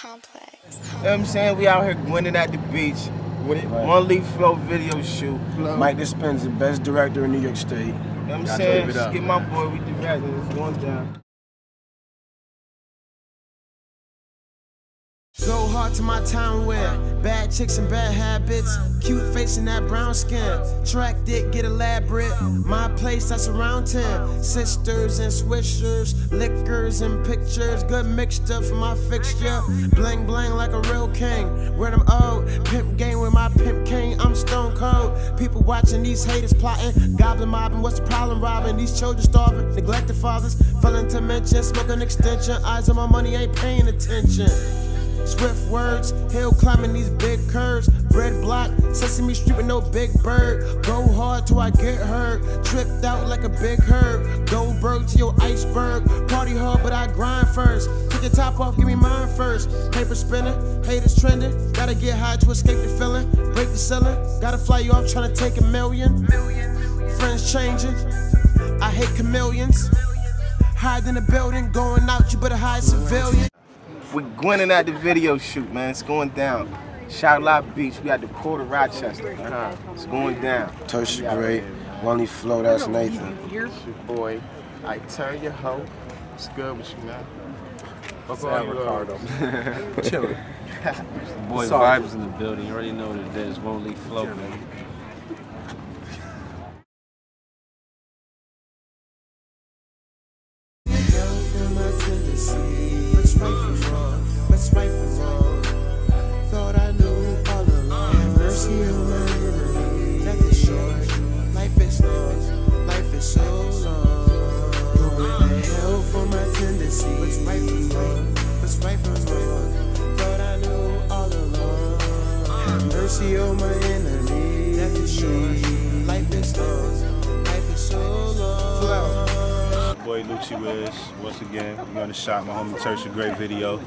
complex. You know what I'm saying? We out here winning at the beach. With it, One Leaf Flow video shoot. Mike Dispenza, best director in New York State. You know what I'm saying? Just get my boy with the directing. It's going down. Go hard to my town where bad chicks and bad habits, cute face and that brown skin. Track dick, get elaborate. My place that's around 10. Sisters and swishers, liquors and pictures. Good mixture for my fixture. Bling bling like a real king. Where them old pimp game with my pimp king. I'm stone cold. People watching these haters plotting, goblin mobbing. What's the problem, robbing? These children starving, neglected fathers. Fell into mention, smoking extension. Eyes on my money, ain't paying attention. Swift words, hill climbing these big curves. Red block, Sesame Street with no big bird. Go hard till I get hurt. Tripped out like a big hurt. Goldberg to your iceberg. Party hard, but I grind first. Take your top off, give me mine first. Paper spinning, haters trending. Gotta get high to escape the feeling. Break the ceiling, gotta fly you off trying to take a million. Friends changing, I hate chameleons. Hide in the building, going out, you better hide civilian. We winning at the video shoot, man. It's going down. Charlotte Beach. We at the Port of Rochester, man. It's going down. Tursha Gray, One Leaf Flow, that's Nathan. Here's your boy. I tell you hoe. What's good with you, man? What's up, uh, Ricardo? Chilling. Boy, Sorry. vibes in the building. You already know what it is. Won't leave flow, man. Have mercy on my enemy. Death is short. Life is long. Life is so long. Flow. Boy Lucci Wiz, once again, we're gonna shot my homie Tursha Gray video.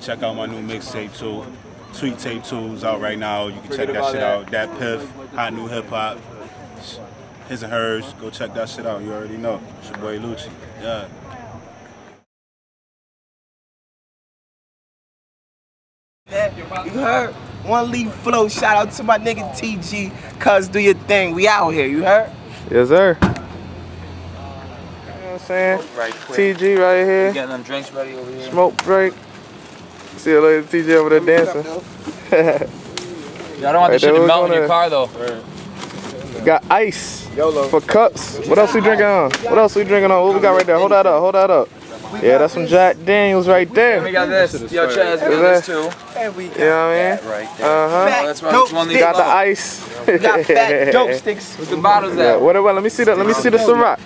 Check out my new mixtape too. Tweet Tape 2 is out right now. You can check that shit out. That Piff, Hot New Hip Hop, His and Hers. Go check that shit out. You already know. It's your boy Lucci. Yeah. You heard? One Leaf Flow. Shout out to my nigga TG. Cuz do your thing. We out here. You heard? Yes, sir. You know what I'm saying? Right quick. TG right here. Getting them drinks ready over here. Smoke break. See you later, TJ over there dancing. Y'all don't want Right this shit to melt in your car though. Got ice for cups. What else we drinking on? What else we drinking on? What we got right there? Hold that up. Hold that up. Yeah, that's some Jack Daniels right there. We got this. Yo, Chaz, we got this too. And we You know what I mean? Right there. Uh huh. Oh, that's right. Dope one stick. leaf Got the ice. We got fat dope sticks. Where's the bottles Yeah, at? what about? Let me see the. Let me see the Ciroc.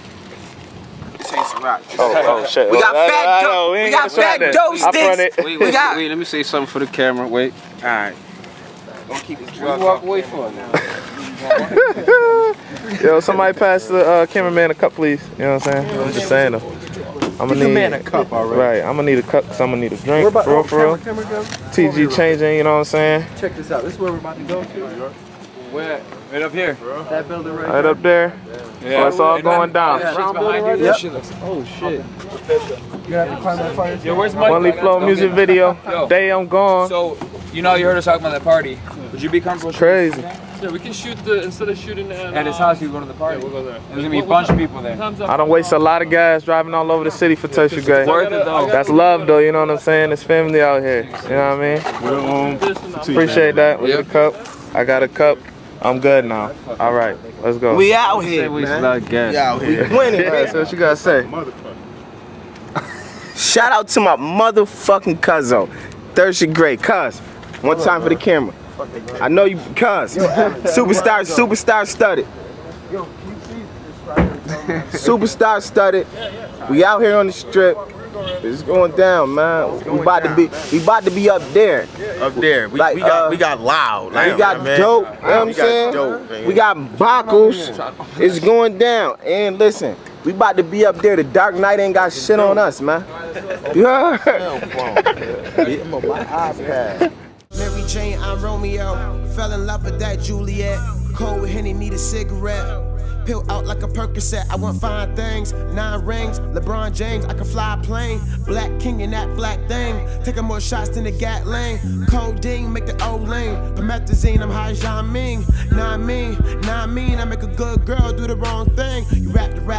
This ain't Ciroc. Oh, oh shit. We got Oh, fat dope- know, we got fat dope sticks. Wait, We wait, got- wait. Let me say something for the camera. Wait. All right. Don't keep us What you walk away for now? Yo, somebody pass the uh, cameraman a cup, please. You know what I'm saying? I'm just saying though. I'm gonna need man a cup, already. Right, I'm gonna need a cup because I'm gonna need a drink. For real, oh, for real. TG changing, you know what I'm saying? Check this out. This is where we're about to go to. Where? Right up here. That building right Right up there. Yeah. Oh, it's all going down. Yeah, shit's behind you. Yep. That shit looks. Oh shit. You gonna have to climb that fire. Yo, where's Mike? One Leaf Flow music video. Yo. Day I'm gone. So, you know, you heard us talking about that party. Would you be comfortable? Crazy. Yeah, we can shoot the instead of shooting at, At his um, house, you go to the party. we'll go there. There's gonna be a bunch of people there. I don't waste a lot of gas driving all over the city for Tursha Gray. Worth it though. That's love though, you know what I'm saying? It's family out here. You know what I mean? We're home. This and I'm- Appreciate that. We got a cup. I got a cup. I'm good now. All right, let's go. We out here, waste a man. lot of gas. We out here. Winning, All right, man. so what you gotta say? Shout out to my motherfucking cousin, Tursha Gray. Cuz, one time for the camera. I know you, cuz. Superstar, superstar studded. Superstar studded. We out here on the strip. It's going down, man. We about to be, we about to be up there. Up there. We, Like, we got uh, we got loud. we got man. dope, you know what I'm We got saying? dope, we got Bacchus. It's going down. And listen, we about to be up there. The Dark Knight ain't got shit on us, man. You heard? Mary Jane, I'm Romeo. Fell in love with that Juliet. Cold Henny, need a cigarette. Peel out like a Percocet. I want fine things. Nine rings. LeBron James. I can fly a plane. Black king in that black thing. Taking more shots than the Gatling. Codeine make the old lane. Promethazine. I'm high as Ming. Nah mean. Nah mean. I make a good girl do the wrong thing. You rap the rap.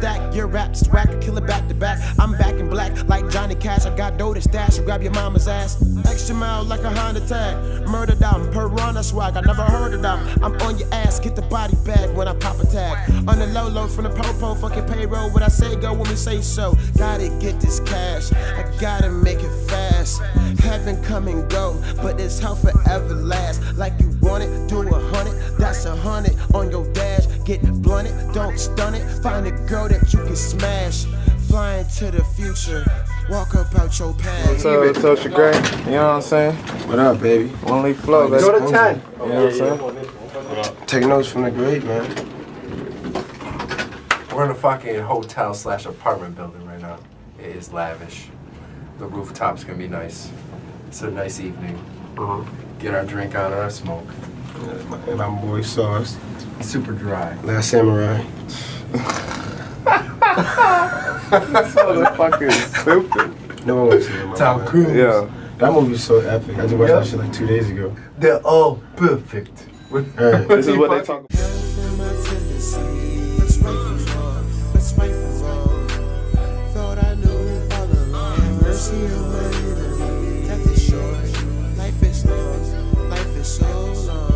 Stack. Your rap is whack. I kill it back to back. I'm back in black like Johnny Cash. I got dough to stash. Grab your mama's ass. Extra mile like a Honda tag. Murder down. Piranha swag. I never heard of them. I'm on your ass. Get the body bag when I pop a tag. On the low low from the popo. Fucking payroll. What I say go when we say so. Gotta get this cash. I gotta make it fast. Heaven come and go. But this hell forever last. Like you want it. Do a hundred. That's a hundred on your dash. Get blunted. Don't stun it. Find a girl that you can smash. Flying to the future. Walk up out your past. So, Tursha Gray, you know what I'm saying? What up, baby? One leaf flow, baby. Go to 10. You know what I'm saying? Take notes from the great, man. We're in a fucking hotel slash apartment building right now. It is lavish. The rooftop's gonna be nice. It's a nice evening. Uh-huh. Get our drink on and our smoke. And my boy Sauce. Super dry. Last Samurai. Fucking stupid. No one wants to hear Tom. Cruise. Yeah. That movie's so epic. I just watched that shit like two days ago. They're all perfect. Alright. This is what they talk about. So long.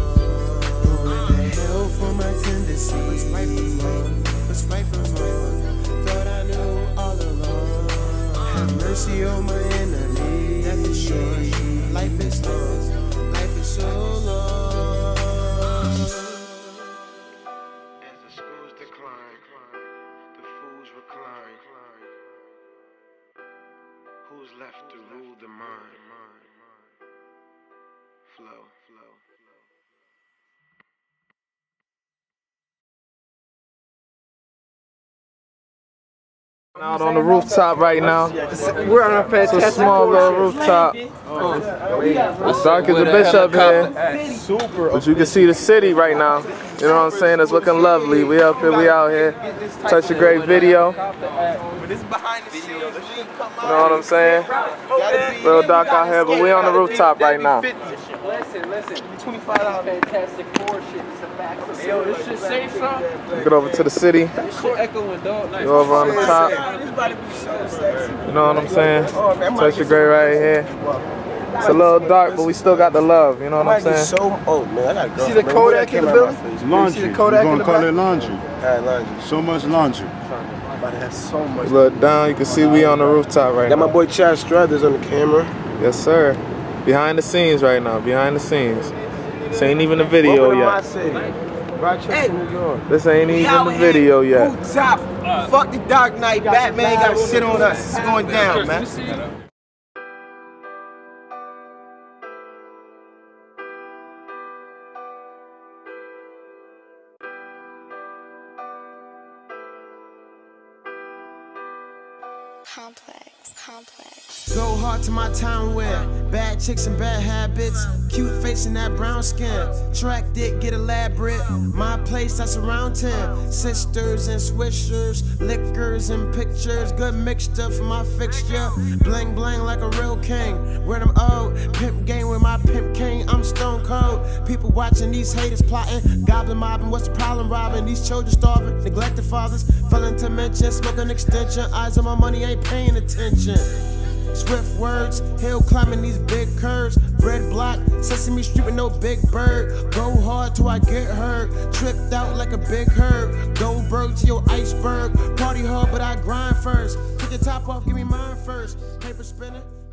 Going to hell for my tendency. Let's fight for more. Let's fight. Thought I knew all along. Have mercy on my enemy. Death is short. Life is long. Life is so long. As the schools decline, the fools recline. Who's left to rule the mind? Flow, flow. flow. Out on the rooftop right now. We're on a It's a small little rooftop. It's dark as a bitch up here. But you can see the city right now. You know what I'm saying? It's looking lovely. We up here, we out here. Tursha Gray video. You know what I'm saying? Little dark out here, but we on the rooftop right now. Listen, listen. $25 Fantastic Four shit. It's a back for Yo, this shit safe, son. Get over to the city. This shit echoing, dog. Nice. Go over on the top. You know what I'm saying? Tursha Gray right here. It's a little dark, but we still got the love. You know what I'm saying? so oh man, I gotta go. See the Kodak in the building? Laundry. see the Kodak We're in gonna the call back? it laundry. Alright, laundry. So much laundry. About to have so much. Look down, you can see we on the rooftop right now. Got my boy Chaz Strothers on the camera. Yes, sir. Behind the scenes right now. Behind the scenes. This ain't even a video Welcome to my yet. city. Rochester, New York. This ain't even the video yet. Rooftop. Fuck the Dark Knight. Batman got shit on us. It's going down, man. Complex, complex. Go hard to my town where bad chicks and bad habits, cute face and that brown skin. Track dick, get elaborate. My place that's around 10. Sisters and swishers, liquors and pictures. Good mixture for my fixture. Bling bling like a real king. Where them old pimp game with my pimp king. I'm stone cold. People watching these haters plotting, goblin mobbing. What's the problem, robbing? These children starving, neglected fathers. Failing to mention, smoking extension. Eyes on my money, ain't paying attention. Swift words, hill climbing these big curves. Red block, Sesame Street with no big bird. Go hard till I get hurt. Tripped out like a big herb. Goldberg to your iceberg. Party hard, but I grind first. Take your top off, give me mine first. Paper trending.